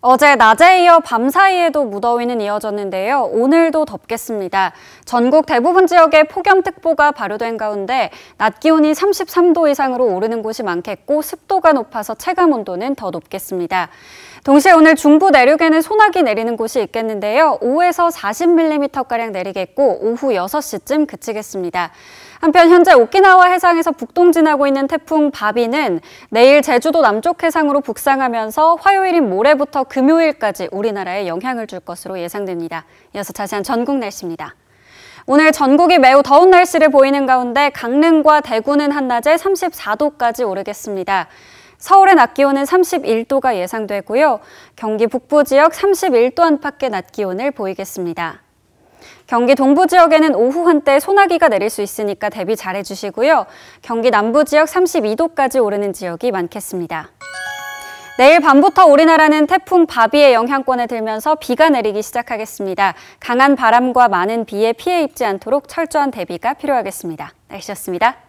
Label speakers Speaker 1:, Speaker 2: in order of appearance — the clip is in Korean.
Speaker 1: 어제 낮에 이어 밤 사이에도 무더위는 이어졌는데요. 오늘도 덥겠습니다. 전국 대부분 지역에 폭염특보가 발효된 가운데 낮 기온이 33도 이상으로 오르는 곳이 많겠고 습도가 높아서 체감 온도는 더 높겠습니다. 동시에 오늘 중부 내륙에는 소나기 내리는 곳이 있겠는데요. 5에서 40mm가량 내리겠고 오후 6시쯤 그치겠습니다. 한편 현재 오키나와 해상에서 북동진하고 있는 태풍 바비는 내일 제주도 남쪽 해상으로 북상하면서 화요일인 모레부터 금요일까지 우리나라에 영향을 줄 것으로 예상됩니다. 이어서 자세한 전국 날씨입니다. 오늘 전국이 매우 더운 날씨를 보이는 가운데 강릉과 대구는 한낮에 34도까지 오르겠습니다. 서울의 낮 기온은 31도가 예상되고요. 경기 북부 지역 31도 안팎의 낮 기온을 보이겠습니다. 경기 동부 지역에는 오후 한때 소나기가 내릴 수 있으니까 대비 잘 해주시고요. 경기 남부 지역 32도까지 오르는 지역이 많겠습니다. 내일 밤부터 우리나라는 태풍 바비의 영향권에 들면서 비가 내리기 시작하겠습니다. 강한 바람과 많은 비에 피해 입지 않도록 철저한 대비가 필요하겠습니다. 날씨였습니다.